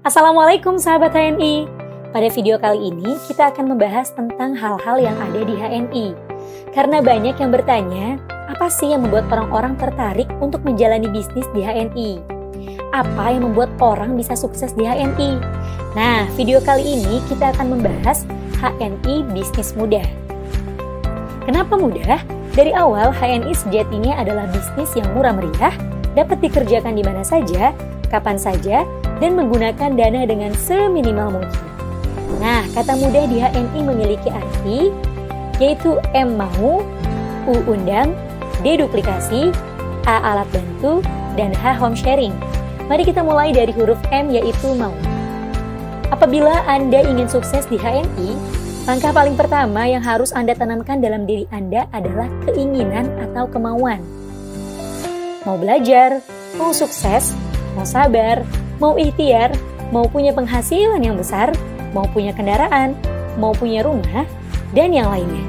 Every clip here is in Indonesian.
Assalamualaikum sahabat HNI. Pada video kali ini kita akan membahas tentang hal-hal yang ada di HNI. Karena banyak yang bertanya, apa sih yang membuat orang-orang tertarik untuk menjalani bisnis di HNI? Apa yang membuat orang bisa sukses di HNI? Nah, video kali ini kita akan membahas HNI bisnis mudah. Kenapa mudah? Dari awal HNI sejatinya adalah bisnis yang murah meriah, dapat dikerjakan di mana saja, kapan saja, dan menggunakan dana dengan seminimal mungkin. Nah, kata mudah di HNI memiliki arti yaitu M mau, U undang, D duplikasi, A alat bantu, dan H home sharing. Mari kita mulai dari huruf M yaitu mau. Apabila Anda ingin sukses di HNI, langkah paling pertama yang harus Anda tanamkan dalam diri Anda adalah keinginan atau kemauan. Mau belajar, mau sukses, mau sabar, mau ikhtiar, mau punya penghasilan yang besar, mau punya kendaraan, mau punya rumah, dan yang lainnya.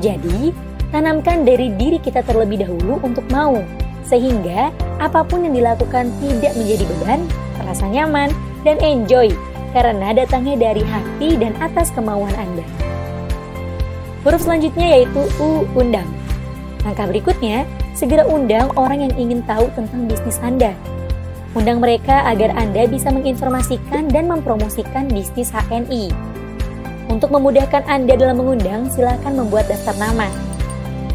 Jadi, tanamkan dari diri kita terlebih dahulu untuk mau, sehingga apa pun yang dilakukan tidak menjadi beban, terasa nyaman, dan enjoy karena datangnya dari hati dan atas kemauan Anda. Huruf selanjutnya yaitu U undang. Langkah berikutnya, segera undang orang yang ingin tahu tentang bisnis Anda Undang mereka agar Anda bisa menginformasikan dan mempromosikan bisnis HNI. Untuk memudahkan Anda dalam mengundang, silakan membuat daftar nama.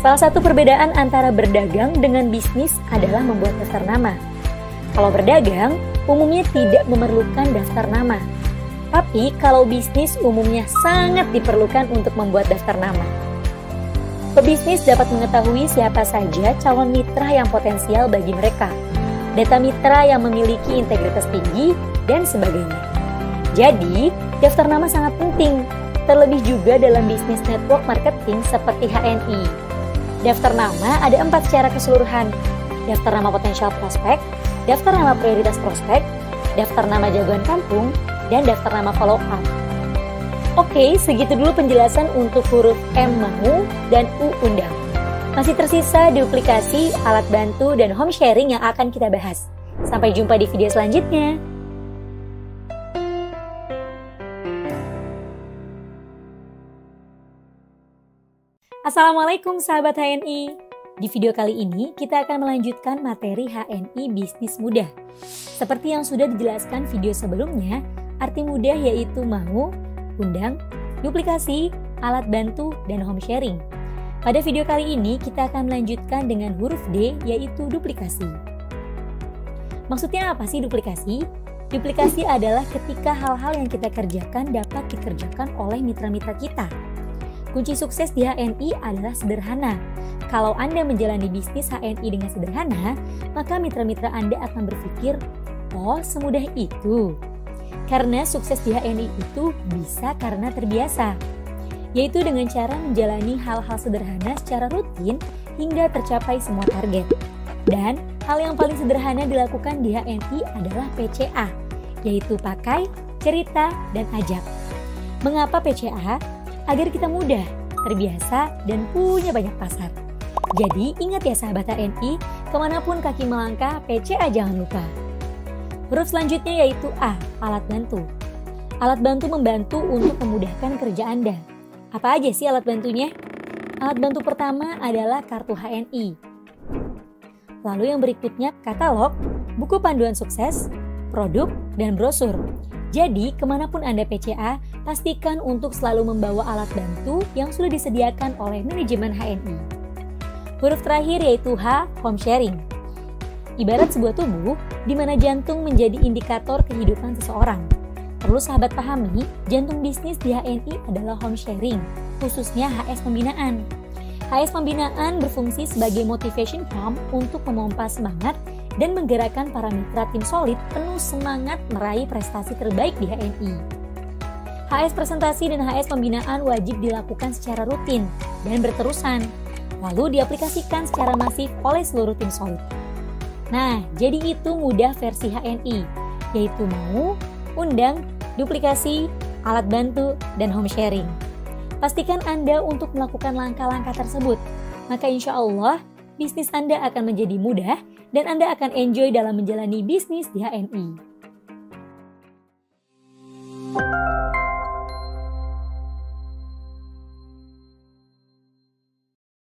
Salah satu perbedaan antara berdagang dengan bisnis adalah membuat daftar nama. Kalau berdagang, umumnya tidak memerlukan daftar nama. Tapi kalau bisnis umumnya sangat diperlukan untuk membuat daftar nama. Pebisnis dapat mengetahui siapa saja calon mitra yang potensial bagi mereka data mitra yang memiliki integritas tinggi, dan sebagainya. Jadi, daftar nama sangat penting, terlebih juga dalam bisnis network marketing seperti HNI. Daftar nama ada empat secara keseluruhan, daftar nama potensial prospek, daftar nama prioritas prospek, daftar nama jagoan kampung, dan daftar nama follow up. Oke, segitu dulu penjelasan untuk huruf M mau dan U undang. Masih tersisa duplikasi, alat bantu, dan home sharing yang akan kita bahas. Sampai jumpa di video selanjutnya. Assalamualaikum sahabat HNI. Di video kali ini kita akan melanjutkan materi HNI bisnis mudah. Seperti yang sudah dijelaskan video sebelumnya, arti mudah yaitu mau, undang, duplikasi, alat bantu, dan home sharing. Pada video kali ini kita akan melanjutkan dengan huruf D yaitu duplikasi. Maksudnya apa sih duplikasi? Duplikasi adalah ketika hal-hal yang kita kerjakan dapat dikerjakan oleh mitra-mitra kita. Kunci sukses di HNI adalah sederhana. Kalau Anda menjalani bisnis HNI dengan sederhana, maka mitra-mitra Anda akan berpikir, "Oh, semudah itu." Karena sukses di HNI itu bisa karena terbiasa yaitu dengan cara menjalani hal-hal sederhana secara rutin hingga tercapai semua target. Dan hal yang paling sederhana dilakukan di HNI adalah PCA, yaitu pakai, cerita, dan ajak. Mengapa PCA? Agar kita mudah, terbiasa, dan punya banyak pasar. Jadi ingat ya sahabat HNI, ke mana pun kaki melangkah, PCA jangan lupa. Huruf selanjutnya yaitu A, alat bantu. Alat bantu membantu untuk memudahkan kerja Anda. Apa aja sih alat bantunya? Alat bantu pertama adalah kartu HNI. Lalu yang berikutnya katalog, buku panduan sukses, produk, dan brosur. Jadi, ke mana pun Anda PCA, pastikan untuk selalu membawa alat bantu yang sudah disediakan oleh manajemen HNI. Huruf terakhir yaitu H, home sharing. Ibarat sebuah tubuh di mana jantung menjadi indikator kehidupan seseorang. Perlu sahabat pahami, jantung bisnis di HNI adalah home sharing, khususnya HS Pembinaan. HS Pembinaan berfungsi sebagai motivation pump untuk memompa semangat dan menggerakkan para mitra tim solid penuh semangat meraih prestasi terbaik di HNI. HS presentasi dan HS pembinaan wajib dilakukan secara rutin dan berterusan, lalu diaplikasikan secara masif oleh seluruh tim solid. Nah, jadi itu mudah versi HNI, yaitu mau, undang, duplikasi, alat bantu, dan home sharing. Pastikan Anda untuk melakukan langkah-langkah tersebut, maka insya Allah bisnis Anda akan menjadi mudah dan Anda akan enjoy dalam menjalani bisnis di HNI.